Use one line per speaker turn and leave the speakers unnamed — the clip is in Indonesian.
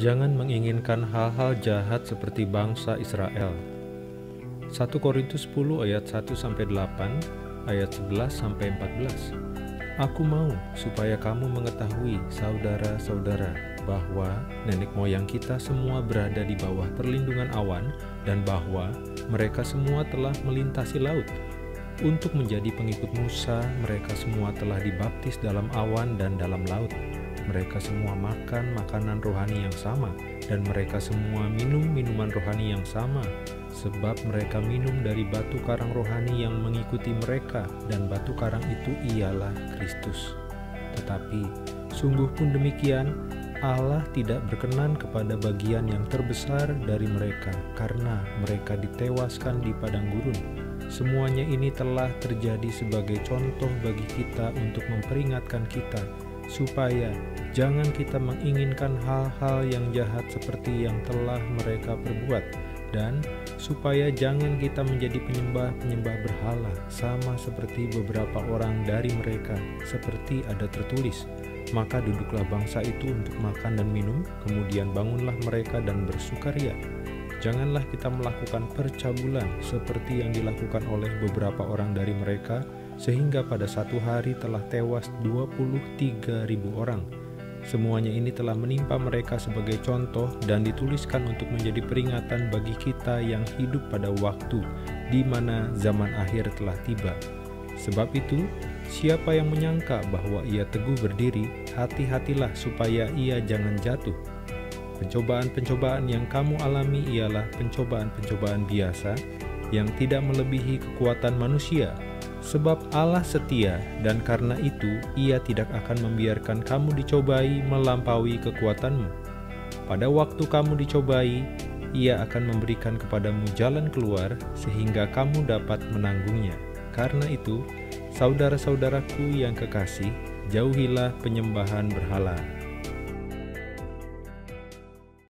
Jangan menginginkan hal-hal jahat seperti bangsa Israel. 1 Korintus 10 ayat 1 sampai 8, ayat 11 sampai 14. Aku mau supaya kamu mengetahui, saudara-saudara, bahwa nenek moyang kita semua berada di bawah perlindungan awan dan bahwa mereka semua telah melintasi laut. Untuk menjadi pengikut Musa, mereka semua telah dibaptis dalam awan dan dalam laut mereka semua makan makanan rohani yang sama, dan mereka semua minum minuman rohani yang sama, sebab mereka minum dari batu karang rohani yang mengikuti mereka, dan batu karang itu ialah Kristus. Tetapi sungguh pun demikian, Allah tidak berkenan kepada bagian yang terbesar dari mereka, karena mereka ditewaskan di padang gurun. Semuanya ini telah terjadi sebagai contoh bagi kita untuk memperingatkan kita supaya jangan kita menginginkan hal-hal yang jahat seperti yang telah mereka perbuat, dan supaya jangan kita menjadi penyembah-penyembah berhala, sama seperti beberapa orang dari mereka, seperti ada tertulis. Maka duduklah bangsa itu untuk makan dan minum, kemudian bangunlah mereka dan bersukaria. Janganlah kita melakukan percabulan seperti yang dilakukan oleh beberapa orang dari mereka, sehingga pada satu hari telah tewas 23 ribu orang. Semuanya ini telah menimpa mereka sebagai contoh dan dituliskan untuk menjadi peringatan bagi kita yang hidup pada waktu di mana zaman akhir telah tiba. Sebab itu, siapa yang menyangka bahwa ia teguh berdiri, hati-hatilah supaya ia jangan jatuh. Pencobaan-pencobaan yang kamu alami ialah pencobaan-pencobaan biasa yang tidak melebihi kekuatan manusia, Sebab Allah setia dan karena itu ia tidak akan membiarkan kamu dicobai melampaui kekuatanmu. Pada waktu kamu dicobai, ia akan memberikan kepadamu jalan keluar sehingga kamu dapat menanggungnya. Karena itu, saudara-saudaraku yang kekasih, jauhilah penyembahan berhala.